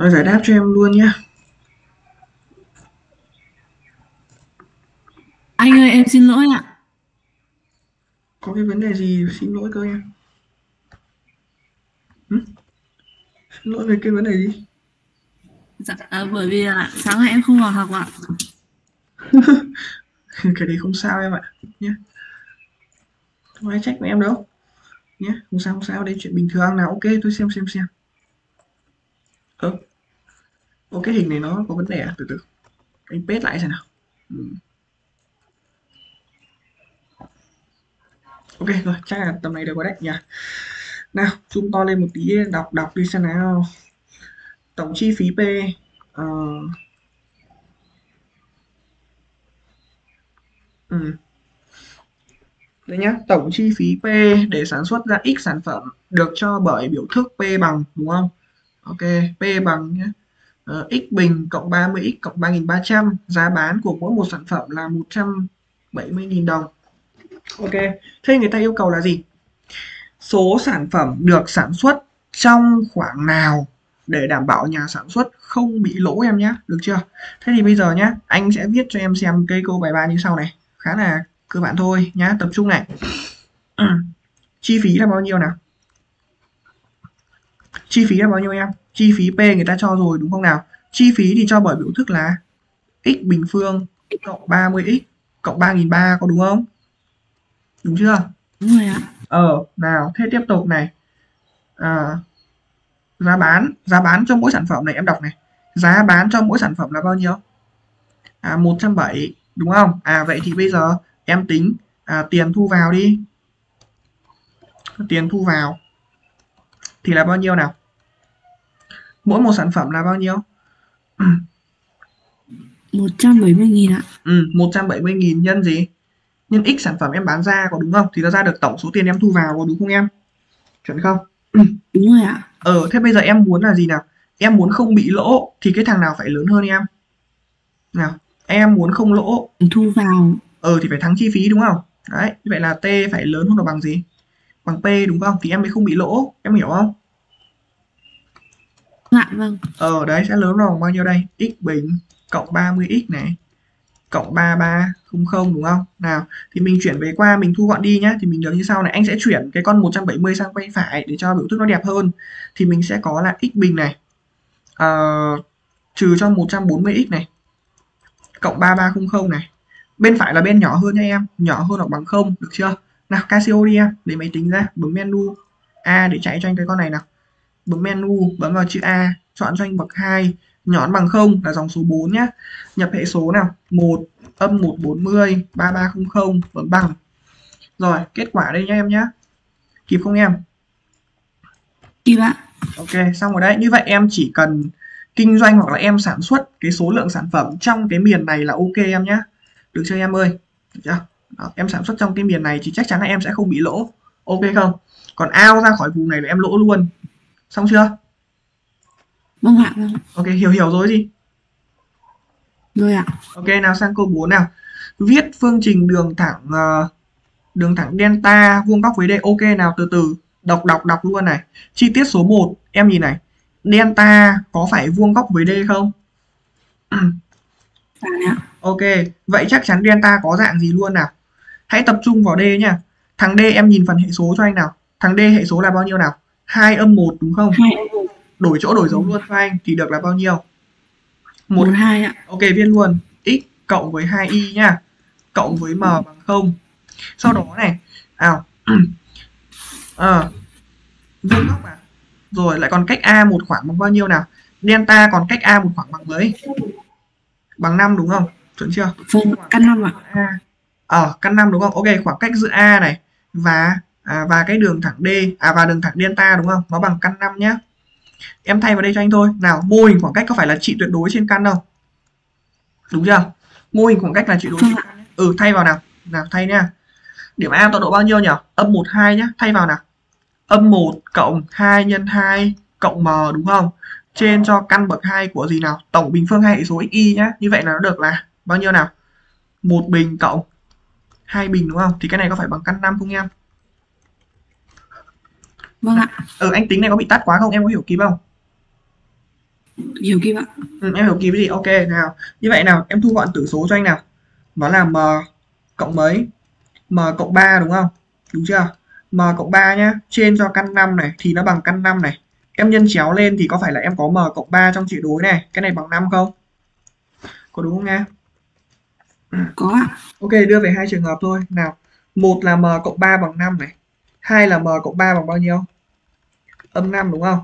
Rồi giải đáp cho em luôn nhé. Anh ơi em xin lỗi ạ. Có cái vấn đề gì xin lỗi cơ em? Hử? Xin lỗi về cái vấn đề gì? Dạ, à, bởi vì là sáng nay em không vào học ạ. cái đấy không sao em ạ nhé không ai trách em đâu nhé không sao không sao đây chuyện bình thường nào ok tôi xem xem xem ơ Ô cái hình này nó có vấn đề à từ từ anh paste lại xem nào ừ. ok rồi chắc là tầm này được rồi đấy nhỉ nào zoom to lên một tí đọc đọc đi xem nào tổng chi phí p uh, Ừ. Đấy nhá, tổng chi phí P để sản xuất ra X sản phẩm được cho bởi biểu thức P bằng đúng không? Ok, P bằng nhé. Uh, X bình cộng 30X cộng 3.300 Giá bán của mỗi một sản phẩm là 170.000 đồng Ok, thế người ta yêu cầu là gì? Số sản phẩm được sản xuất trong khoảng nào để đảm bảo nhà sản xuất không bị lỗ em nhé Được chưa? Thế thì bây giờ nhé, anh sẽ viết cho em xem cây câu bài 3 như sau này khá là cơ bản thôi nhá tập trung này chi phí là bao nhiêu nào chi phí là bao nhiêu em? Chi phí p người ta cho rồi đúng không nào? Chi phí thì cho bởi biểu thức là x bình phương cộng 30x cộng 3.300 có đúng không? Đúng chưa? Đúng rồi ạ. Ờ nào thế tiếp tục này. À, giá bán. Giá bán cho mỗi sản phẩm này em đọc này. Giá bán cho mỗi sản phẩm là bao nhiêu? À 170 đúng không? À vậy thì bây giờ em tính à, tiền thu vào đi. Tiền thu vào thì là bao nhiêu nào mỗi một sản phẩm là bao nhiêu? 170.000 ạ. Ừ 170.000 nhân gì? Nhân x sản phẩm em bán ra có đúng không? Thì nó ra được tổng số tiền em thu vào có đúng không em? Chuẩn không? Đúng rồi ạ. Ờ thế bây giờ em muốn là gì nào? Em muốn không bị lỗ thì cái thằng nào phải lớn hơn em? Nào em muốn không lỗ. Thu vào. Ờ thì phải thắng chi phí đúng không? Đấy như vậy là t phải lớn hơn hoặc bằng gì? Bằng p đúng không? Thì em mới không bị lỗ em hiểu không dạ vâng. Ờ đấy sẽ lớn bằng bao nhiêu đây? X bình cộng 30x này. Cộng 3300 đúng không? Nào thì mình chuyển về qua mình thu gọn đi nhá. Thì mình được như sau này. Anh sẽ chuyển cái con 170 sang bên phải để cho biểu thức nó đẹp hơn. Thì mình sẽ có là x bình này. Uh, trừ cho 140x này. Cộng 3300 này. Bên phải là bên nhỏ hơn nha em. Nhỏ hơn hoặc bằng không được chưa? Nào Casio đi em. Lấy máy tính ra bấm menu A để chạy cho anh cái con này nào bấm menu bấm vào chữ A chọn cho anh bậc 2 nhón bằng không là dòng số 4 nhá. Nhập hệ số nào? 1 âm 140 3300 bấm bằng. Rồi kết quả đây nhá em nhá. Kịp không em? Kịp ạ. Ok xong rồi đấy. Như vậy em chỉ cần kinh doanh hoặc là em sản xuất cái số lượng sản phẩm trong cái miền này là ok em nhé được chưa em ơi? Được chưa? Đó, em sản xuất trong cái miền này thì chắc chắn là em sẽ không bị lỗ. Ok không? Còn ao ra khỏi vùng này là em lỗ luôn xong chưa? Vâng ạ vâng. ok hiểu hiểu rồi gì rồi ạ. Ok nào sang câu 4 nào. Viết phương trình đường thẳng uh, đường thẳng delta vuông góc với d ok nào từ từ. Đọc đọc đọc luôn này. Chi tiết số 1 em nhìn này. Delta có phải vuông góc với d không? Phải ok vậy chắc chắn delta có dạng gì luôn nào? Hãy tập trung vào d nha thằng d em nhìn phần hệ số cho anh nào. Thằng d hệ số là bao nhiêu nào hai âm một đúng không? Đổi chỗ đổi dấu luôn cho anh thì được là bao nhiêu? Một. Hai ạ. Ok viết luôn. X cộng với 2 y nha. Cộng với m bằng không. Sau đó này nào. À, vuông góc à? Rồi lại còn cách a một khoảng bằng bao nhiêu nào? Delta còn cách a một khoảng bằng mấy? Bằng 5 đúng không? Chuẩn chưa? Vâng căn năm ạ. A. Ở ờ, căn 5 đúng không? Ok khoảng cách giữa a này và à, và cái đường thẳng d à và đường thẳng delta đúng không nó bằng căn 5 nhá em thay vào đây cho anh thôi nào mô hình khoảng cách có phải là trị tuyệt đối trên căn không đúng chưa mô hình khoảng cách là trị đối trên căn ừ thay vào nào nào thay nha điểm a tọa độ bao nhiêu nhỉ âm 1 2 nhá thay vào nào âm 1 cộng 2 nhân 2 cộng m đúng không? Trên cho căn bậc 2 của gì nào? Tổng bình phương hai hệ số xy nhá. Như vậy là nó được là bao nhiêu nào? một bình cộng hai bình đúng không? Thì cái này có phải bằng căn 5 không em? Vâng ạ. Ừ anh tính này có bị tắt quá không? Em có hiểu kịp không? hiểu kịp ạ. Ừ, em hiểu kịp gì ok nào. Như vậy nào em thu gọn tử số cho anh nào. Nó là m cộng mấy? M cộng 3 đúng không? Đúng chưa? M cộng 3 nhá trên cho căn 5 này thì nó bằng căn 5 này. Em nhân chéo lên thì có phải là em có m cộng 3 trong trị đối này? Cái này bằng 5 không? Có đúng không nghe có ạ. Ok đưa về hai trường hợp thôi. Nào một là m cộng 3 bằng 5 này hai là m cộng 3 bằng bao nhiêu? Âm 5 đúng không?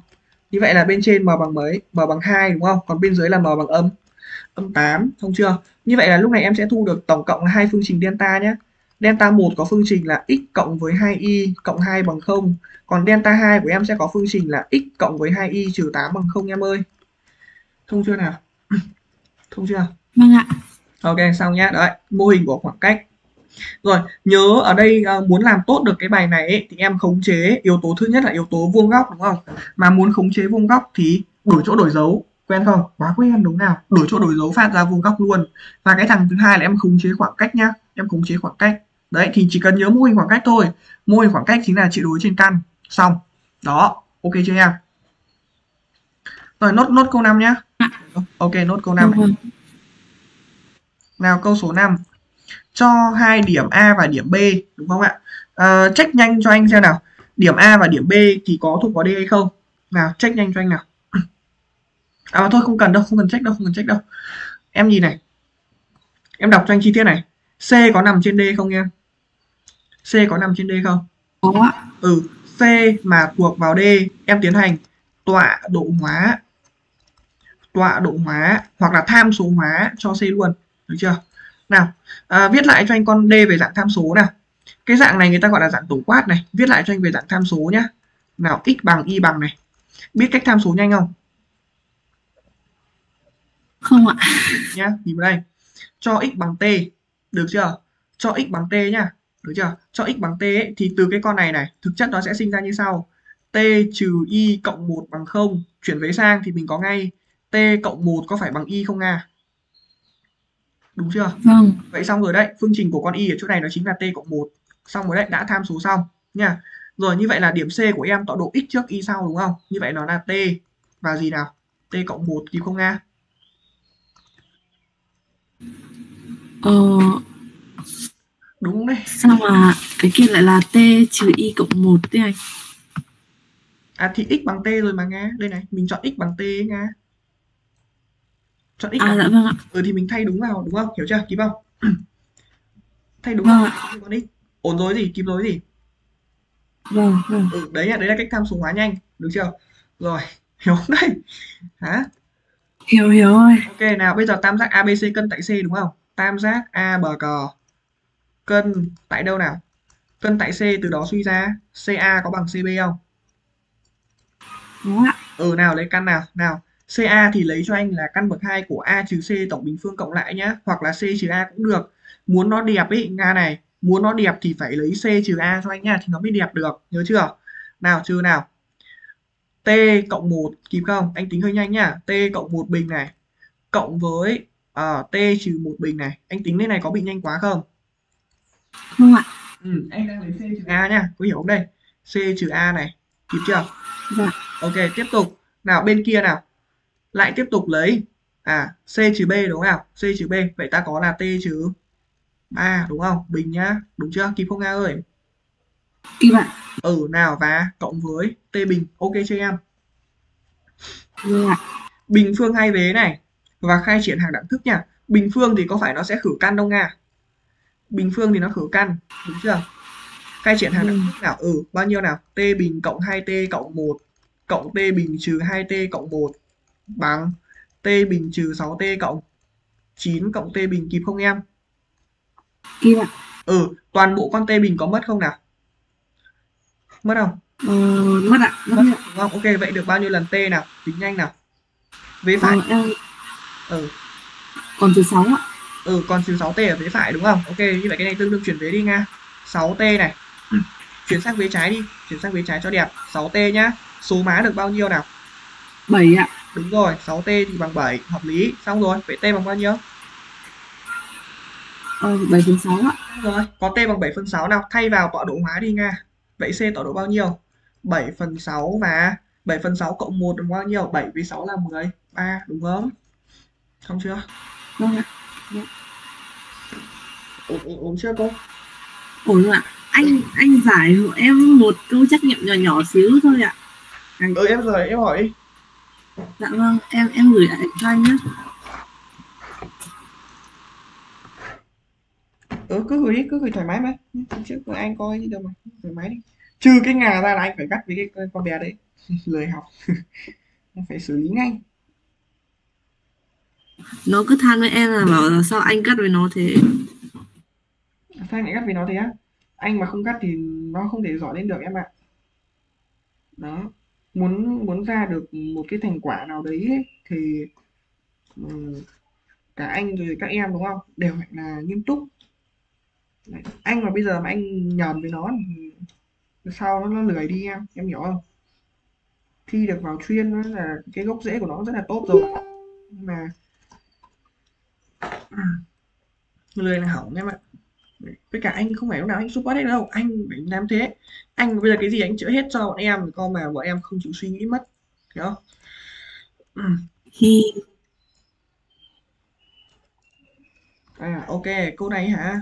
Như vậy là bên trên m bằng mấy? M bằng 2 đúng không? Còn bên dưới là m bằng âm. Âm 8 thông chưa? Như vậy là lúc này em sẽ thu được tổng cộng là hai phương trình delta nhé. Delta 1 có phương trình là x cộng với 2y cộng 2 bằng 0 còn delta 2 của em sẽ có phương trình là x cộng với 2y trừ 8 bằng 0 em ơi. Thông chưa nào? Thông chưa? Vâng ạ. Ok xong nhá. Đấy mô hình của khoảng cách rồi nhớ ở đây uh, muốn làm tốt được cái bài này ấy, thì em khống chế yếu tố thứ nhất là yếu tố vuông góc đúng không? Mà muốn khống chế vuông góc thì đổi chỗ đổi dấu quen không? Quá quen đúng nào? Đổi chỗ đổi dấu phát ra vuông góc luôn. Và cái thằng thứ hai là em khống chế khoảng cách nhá em khống chế khoảng cách. Đấy thì chỉ cần nhớ mô hình khoảng cách thôi. Mô hình khoảng cách chính là trị đối trên căn. Xong. Đó ok chưa em rồi nốt nốt câu 5 nhá. Ok nốt câu 5 này. nào câu số 5 cho hai điểm A và điểm B đúng không ạ? À, check nhanh cho anh xem nào. Điểm A và điểm B thì có thuộc vào D hay không? Nào check nhanh cho anh nào. À thôi không cần đâu không cần check đâu không cần check đâu. Em nhìn này. Em đọc cho anh chi tiết này. C có nằm trên D không em? C có nằm trên D không? Có ạ. Ừ C mà thuộc vào D em tiến hành tọa độ hóa tọa độ hóa hoặc là tham số hóa cho C luôn được chưa nào à, viết lại cho anh con D về dạng tham số nào. Cái dạng này người ta gọi là dạng tổng quát này. Viết lại cho anh về dạng tham số nhá. Nào x bằng y bằng này. Biết cách tham số nhanh không? Không ạ. Nhá nhìn vào đây. Cho x bằng t được chưa? Cho x bằng t nhá được chưa? Cho x bằng t ấy, thì từ cái con này này thực chất nó sẽ sinh ra như sau. T trừ y cộng 1 bằng 0 chuyển vế sang thì mình có ngay. T cộng 1 có phải bằng y không à đúng chưa? Vâng. Vậy xong rồi đấy phương trình của con y ở chỗ này nó chính là t cộng 1 xong rồi đấy đã tham số xong nha. Rồi như vậy là điểm c của em tọa độ x trước y sau đúng không? Như vậy nó là t. Và gì nào? T cộng 1 kịp không nga ờ đúng đấy. sao mà cái kia lại là t trừ y cộng một thế anh à thì x bằng t rồi mà nga đây này mình chọn x bằng t ấy nga chọn x à dạ vâng ạ. Ừ thì mình thay đúng vào đúng không? Hiểu chưa? Kịp không? Thay đúng Vâng vào ạ. con x ổn rồi gì kịp rồi gì vâng vâng. Ừ đấy là đấy là cách tham số hóa nhanh được chưa? Rồi hiểu không đây? Hả? Hiểu hiểu rồi. Ok nào bây giờ tam giác abc cân tại c đúng không? Tam giác a bờ cờ cân tại đâu nào? Cân tại c từ đó suy ra ca có bằng cb không? Có ạ. Ừ nào lấy căn nào? Nào ca thì lấy cho anh là căn bậc 2 của a trừ c tổng bình phương cộng lại nhá. Hoặc là c trừ a cũng được. Muốn nó đẹp ấy nga này muốn nó đẹp thì phải lấy c trừ a cho anh nha thì nó mới đẹp được. Nhớ chưa? Nào trừ nào? T cộng 1 kịp không? Anh tính hơi nhanh nhá. T cộng 1 bình này cộng với ờ, t trừ 1 bình này. Anh tính lên này có bị nhanh quá không? Không ạ. Ừ, anh đang lấy c trừ a nhá. Có hiểu không đây? C trừ a này. Kịp chưa? Dạ. Ok, tiếp tục. Nào bên kia nào. Lại tiếp tục lấy à C trừ B đúng không? C trừ B. Vậy ta có là T trừ 3 đúng không? Bình nhá. Đúng chưa? Kịp không Nga ơi? kịp ạ Ừ nào và cộng với T bình. Ok chưa em? vâng ạ Bình phương hai vế này và khai triển hàng đẳng thức nha. Bình phương thì có phải nó sẽ khử căn đâu Nga? Bình phương thì nó khử căn, đúng chưa? Khai triển hàng đẳng thức nào? Ừ, bao nhiêu nào? T bình cộng 2T cộng 1 cộng T bình trừ 2T cộng 1 bằng T bình trừ 6T cộng 9 cộng T bình kịp không em? kịp ạ Ừ, toàn bộ con T bình có mất không nào? Mất không? ờ, mất ạ mất Mất đúng không? Ok, vậy được bao nhiêu lần T nào? Tính nhanh nào. Vế phải. ờ, em Ừ, còn từ sáu ạ ừ còn trừ 6T ở vế phải đúng không? Ok, như vậy cái này tương đương chuyển vế đi nha. 6T này. Chuyển sang vế trái đi, chuyển sang vế trái cho đẹp. 6T nhá. Số má được bao nhiêu nào? bảy ạ Đúng rồi, 6T thì bằng 7, hợp lý. Xong rồi, vậy T bằng bao nhiêu? ờ, bảy phần sáu ạ Đúng rồi, có T bằng 7 phần 6 nào, thay vào tọa độ hóa đi nha. Vậy C tọa độ bao nhiêu? 7 phần 6 và 7 phần 6 cộng 1 bằng bao nhiêu? 7 với 6 là 10. 3 đúng không? Xong chưa? vâng ạ Ổn, ổn, ổn chưa cô? ổn ạ anh anh giải hộ em một câu trắc nghiệm nhỏ nhỏ xíu thôi ạ Ừ em rồi em hỏi đi. Dạ vâng em em gửi lại cho anh nhé Ừ cứ gửi đi, cứ gửi thoải mái mà. Trước anh coi gì đâu mà, thoải mái đi. Trừ cái ngà ra là anh phải cắt với cái con bé đấy. Lười học. phải xử lý ngay. nó cứ than với em là bảo là sao anh cắt với nó thế Sao anh lại cắt vì nó thế á? Anh mà không cắt thì nó không thể giỏi lên được em ạ. Đó. Muốn muốn ra được một cái thành quả nào đấy ấy, thì ừ, cả anh rồi các em đúng không? Đều phải là nghiêm túc. Đấy. Anh mà bây giờ mà anh nhờn với nó ừ, sau nó nó lười đi em, em hiểu không? Thi được vào chuyên nó là cái gốc rễ của nó rất là tốt rồi. Nhưng mà à, lười là hỏng em ạ. Với cả anh không phải lúc nào anh support hết đâu, anh phải làm thế. Anh bây giờ cái gì anh chữa hết cho bọn em, con mà bọn em không chịu suy nghĩ mất, hiểu không? Thì À, ok, câu này hả?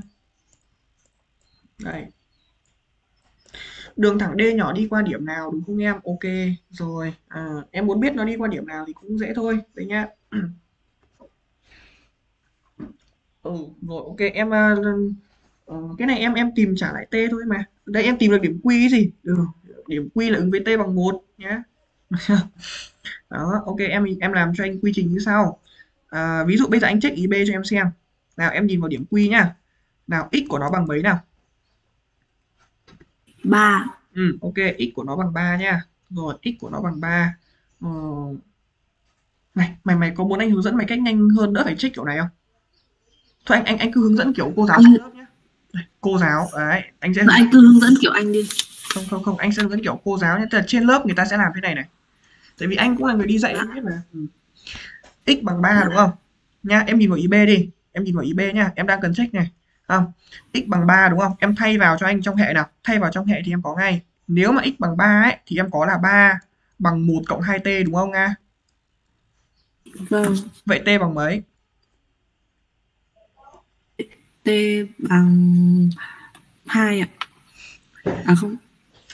Đây. Đường thẳng D nhỏ đi qua điểm nào đúng không em? Ok, rồi. À, em muốn biết nó đi qua điểm nào thì cũng dễ thôi. Đấy nhá. Ừ, rồi ok em à, ờ, cái này em em tìm trả lại T thôi mà. Đây em tìm được điểm Q cái gì? Ừ, điểm Q là ứng với T bằng 1 nhá. Đó, ok em em làm cho anh quy trình như sau. À, ví dụ bây giờ anh check IB cho em xem. Nào em nhìn vào điểm Q nhá. Nào x của nó bằng mấy nào? ba Ừ, ok, x của nó bằng 3 nha. Rồi, x của nó bằng 3. Ờ... Này, mày mày có muốn anh hướng dẫn mày cách nhanh hơn đỡ phải check kiểu này không? Thôi anh anh anh cứ hướng dẫn kiểu cô giáo trên lớp nhé. Cô giáo, đấy, anh sẽ Dạ, anh cứ hướng dẫn kiểu anh đi không không không, anh sẽ hướng dẫn kiểu cô giáo nhé. Tức là trên lớp người ta sẽ làm thế này này. Tại vì anh cũng là người đi dạy anh biết mà. X bằng 3 đúng không? Nha, em nhìn vào IB đi. Em nhìn vào IB nha, em đang cần check này. Không? x bằng 3 đúng không? Em thay vào cho anh trong hệ nào? Thay vào trong hệ thì em có ngay. Nếu mà x bằng 3 ấy thì em có là 3 bằng 1 cộng 2t đúng không Nga? vâng Vậy t bằng mấy? T bằng hai ạ à không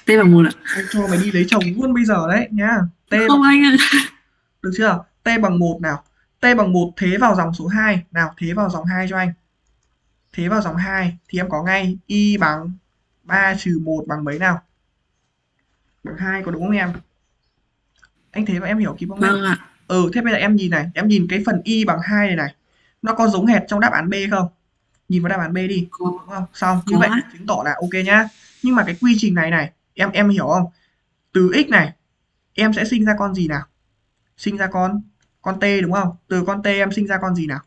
t bằng một ạ Anh cho mày đi lấy chồng luôn bây giờ đấy nhá. T không anh ạ được chưa? T bằng 1 nào. T bằng 1 thế vào dòng số 2. Nào, thế vào dòng 2 cho anh. Thế vào dòng 2 thì em có ngay y bằng 3 trừ 1 bằng mấy nào? Bằng 2 có đúng không em? Anh thế mà em hiểu kịp không? vâng ạ Ừ, thế bây giờ em nhìn này, em nhìn cái phần y bằng 2 này này. Nó có giống hệt trong đáp án B không? Nhìn vào đáp án B đi. đúng không? Xong, như vậy chứng tỏ là ok nhá. Nhưng mà cái quy trình này này, em em hiểu không? Từ x này, em sẽ sinh ra con gì nào? Sinh ra con con t đúng không? Từ con t em sinh ra con gì nào?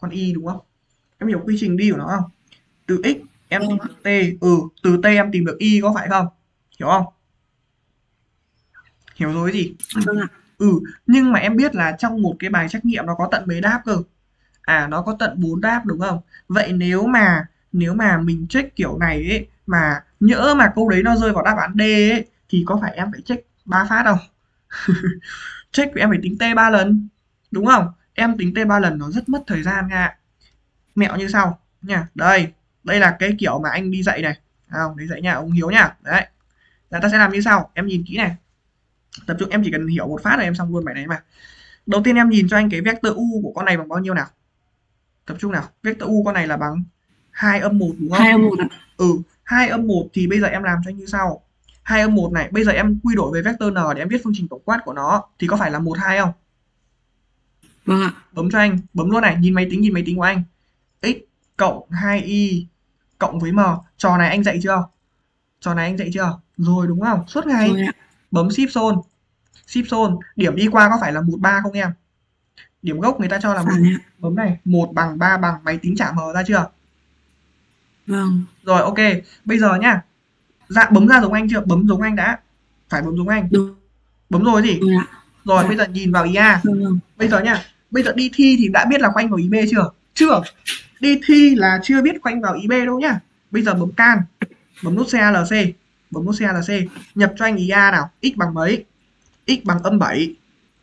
Con y đúng không? Em hiểu quy trình đi của nó không? Từ x em tìm được t, ừ, từ t em tìm được y có phải không? Hiểu không? Hiểu rồi gì? vâng Ừ, nhưng mà em biết là trong một cái bài trắc nghiệm nó có tận mấy đáp cơ? À nó có tận 4 đáp đúng không? Vậy nếu mà nếu mà mình check kiểu này ấy mà nhỡ mà câu đấy nó rơi vào đáp án D ấy thì có phải em phải check 3 phát không? check em phải tính T 3 lần. Đúng không? Em tính T 3 lần nó rất mất thời gian nha. Mẹo như sau nha. Đây, đây là cái kiểu mà anh đi dạy này. Không, đi dạy nhà ông Hiếu nha. Đấy. Là ta sẽ làm như sau, em nhìn kỹ này. Tập trung em chỉ cần hiểu một phát là em xong luôn bài này mà. Đầu tiên em nhìn cho anh cái vector u của con này bằng bao nhiêu nào? Tập trung nào. Vector u con này là bằng 2 âm 1 đúng không? hai âm một ạ Ừ, 2 âm 1 thì bây giờ em làm cho anh như sau. 2 âm 1 này, bây giờ em quy đổi về vector n để em viết phương trình tổng quát của nó thì có phải là 1 2 không? vâng ạ Bấm cho anh, bấm luôn này, nhìn máy tính nhìn máy tính của anh. x cộng 2y cộng với m. Trò này anh dạy chưa? Trò này anh dạy chưa? Rồi đúng không? Suốt ngày bấm ship zone. Ship zone, điểm đi qua có phải là 13 không em? Điểm gốc người ta cho là một bấm này, 1 bằng 3 bằng máy tính trả m ra chưa? vâng Rồi ok, bây giờ nhá. Dạ bấm ra giống anh chưa? Bấm giống anh đã. Phải bấm giống anh. đúng Bấm rồi gì? rồi ạ Rồi Dạ. bây giờ nhìn vào IA. vâng vâng Bây giờ nhá. Bây giờ đi thi thì đã biết là khoanh vào IB chưa? Chưa. Đi thi là chưa biết khoanh vào IB đâu nhá. Bây giờ bấm can. Bấm nút CLC. Bấm nút CLC. Nhập cho anh IA nào. X bằng mấy? X bằng âm 7.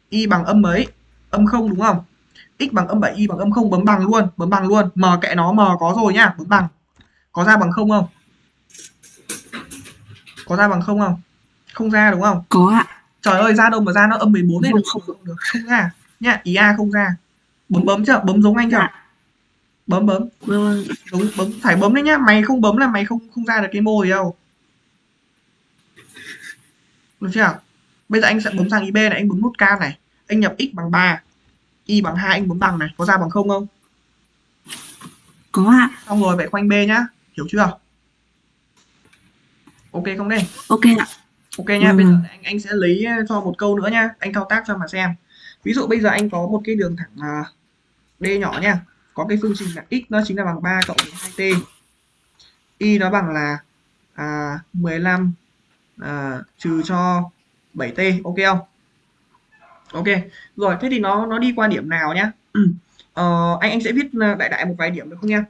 Y bằng âm mấy? Âm không đúng không? X bằng âm 7 y bằng âm không bấm bằng luôn bấm bằng luôn. M kệ nó m có rồi nhá bấm bằng. Có ra bằng không không? Có ra bằng không không? Không ra đúng không? Có ạ. Trời ơi ra đâu mà ra nó âm 14 đấy Không, không, được không ra. Nhá ý a không ra. Bấm bấm chưa? Bấm giống anh chưa? Dạ. bấm bấm. Vâng. Đúng bấm. Phải bấm đấy nhá mày không bấm là mày không không ra được cái mô gì đâu. Được chưa? Bây giờ anh sẽ bấm sang IB này anh bấm nút cam này anh nhập x bằng 3 y bằng 2 anh bấm bằng này. Có ra bằng không không? Có ạ. Xong rồi vậy khoanh B nhá. Hiểu chưa? Ok không đây? Ok ạ. Ok nha Ừ. bây giờ anh anh sẽ lấy ờ, cho một câu nữa nha. Anh thao tác cho mà xem. Ví dụ bây giờ anh có một cái đường thẳng à, D nhỏ nha. Có cái phương trình là x nó chính là bằng 3 cộng với 2t y nó bằng là à, 15 à, trừ cho 7t ok không ok rồi thế thì nó nó đi qua điểm nào nhá? Ờ, anh anh sẽ viết ờ, đại đại một vài điểm được không nha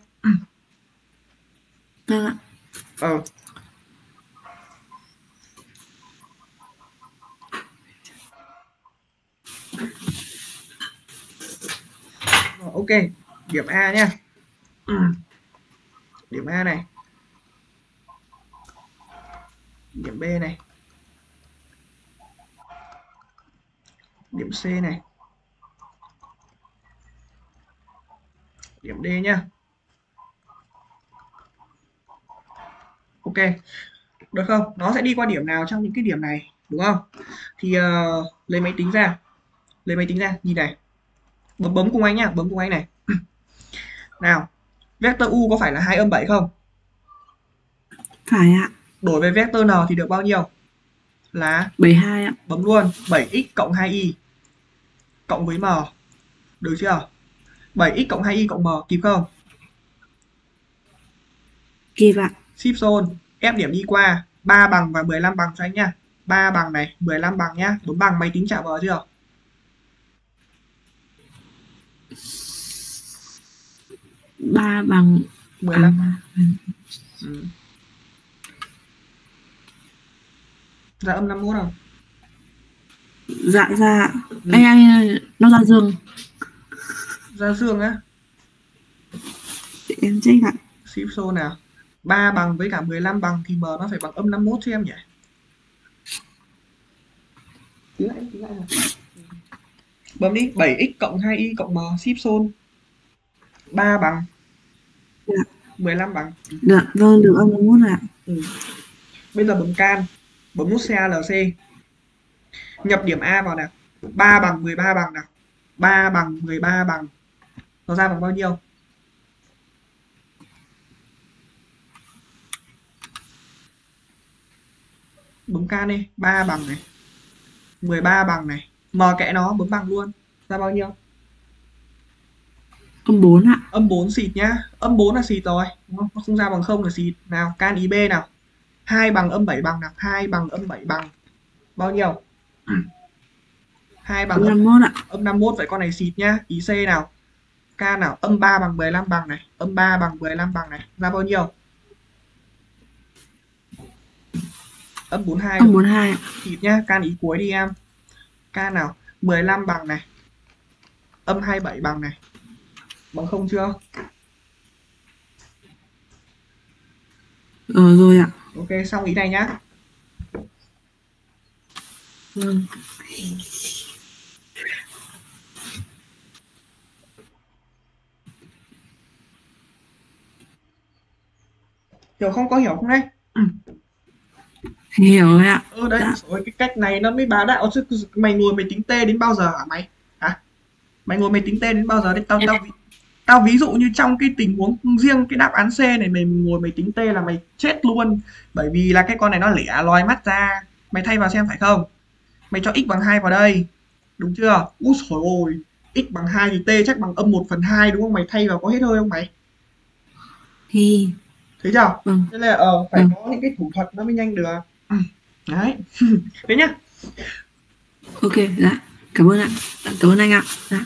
vâng ạ. Ờ. Rồi, ok điểm A nhá. Điểm A này. Điểm B này điểm C này. Điểm D nhá. Ok. Được không? Nó sẽ đi qua điểm nào trong những cái điểm này đúng không? Thì ờ, lấy máy tính ra. Lấy máy tính ra nhìn này. Bấm bấm cùng anh nhá bấm cùng anh này. Nào vector u có phải là hai âm 7 không? Phải ạ. Đổi về vector n thì được bao nhiêu? Là 72 ạ. Bấm luôn 7x cộng 2y cộng với m. Được chưa? 7x cộng 2y cộng m kịp không? Kịp ạ. Ship zone ép điểm đi qua. 3 bằng và 15 bằng cho anh nhá 3 bằng này 15 bằng nhá. bấm bằng máy tính chạm vào chưa? ba bằng 15 à, ừ. ra âm 51 không dạ dạ Ừ. anh anh nó ra dương ra dương á Để em check ạ ship zone nào 3 bằng với cả 15 bằng thì m nó phải bằng âm 51 cho em nhỉ Tính lại, tính lại nào. bấm đi 7x cộng 2y cộng m ship zone 3 bằng Dạ. 15 bằng được vâng được ông muốn ạ Ừ. Bây giờ bấm can, bấm nút CALC. Nhập điểm A vào nào. 3 bằng 13 bằng nào. 3 bằng 13 bằng. Nó ra bằng bao nhiêu? Bấm can đi, 3 bằng này. 13 bằng này. M kẽ nó bấm bằng luôn. Ra bao nhiêu? ông bốn ạ Âm 4 xịt nhá. Âm 4 là xịt rồi? Nó không ra bằng không là xịt. Nào, can ý B nào. 2 bằng âm 7 bằng nào. 2 bằng âm 7 bằng. Bao nhiêu? 2 bằng ông âm, năm mốt ạ âm 51 vậy con này xịt nhá. Ý C nào. Can nào. Âm 3 bằng 15 bằng này. Âm 3 bằng 15 bằng này. Ra bao nhiêu? Âm 42 ông bốn hai ạ thịt nhá, can ý cuối đi em. Can nào? 15 bằng này. Âm 27 bằng này. Bằng không chưa? ờ rồi ạ Ok, xong ý này nhá. Vâng Hiểu không? Có hiểu không đấy? hiểu rồi ạ Ừ đấy, Dạ. rồi cái cách này nó mới bá đạo chứ mày ngồi mày tính tê đến bao giờ hả mày? Hả? Mày ngồi mày tính tê đến bao giờ đấy? Tao tao ví- tao ví dụ như trong cái tình huống riêng cái đáp án C này mày ngồi mày tính tê là mày chết luôn. Bởi vì là cái con này nó lẻ loi mắt ra. Mày thay vào xem phải không? Mày cho x bằng 2 vào đây. Đúng chưa? Úi trời ơi, x bằng 2 thì t chắc bằng âm 1 phần 2 đúng không? Mày thay vào có hết hơi không mày? thì Thấy chưa? vâng Nên là ờ phải Ừ. có những cái thủ thuật nó mới nhanh được. Đấy. Thế nhá. ok dạ cảm ơn ạ Dạ, cảm ơn anh ạ dạ